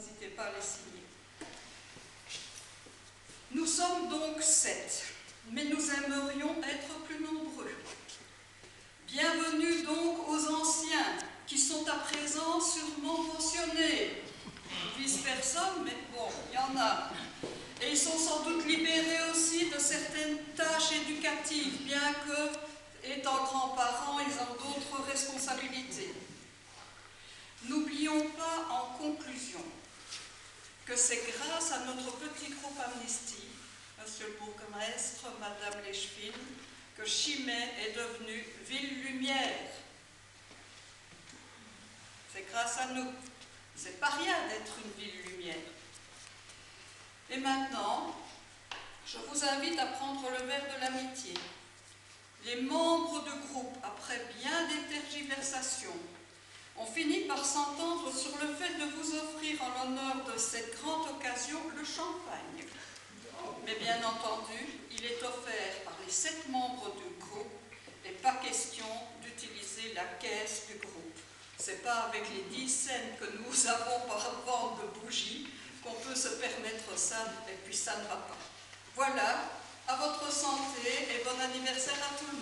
n'hésitez pas à les signer. Nous sommes donc sept, mais nous aimerions être plus nombreux. Bienvenue donc aux anciens qui sont à présent sûrement pensionnés. Vice personne, mais bon, il y en a. Et ils sont sans doute libérés aussi de certaines tâches éducatives, bien que, étant grands-parents, ils ont d'autres responsabilités. N'oublions pas en conclusion que c'est grâce à notre petit groupe Amnesty, Monsieur le bourgmestre, Madame Leschvin, que Chimay est devenue ville lumière. C'est grâce à nous. C'est pas rien d'être une ville lumière. Et maintenant, je vous invite à prendre le verre de l'amitié. Les membres du groupe, après bien des tergiversations, ont fini par s'entendre sur le fait de vous offrir cette grande occasion le champagne. Mais bien entendu, il est offert par les sept membres du groupe et pas question d'utiliser la caisse du groupe. C'est pas avec les dix scènes que nous avons par vente de bougies qu'on peut se permettre ça, et puis ça ne va pas. Voilà, à votre santé et bon anniversaire à tout le monde.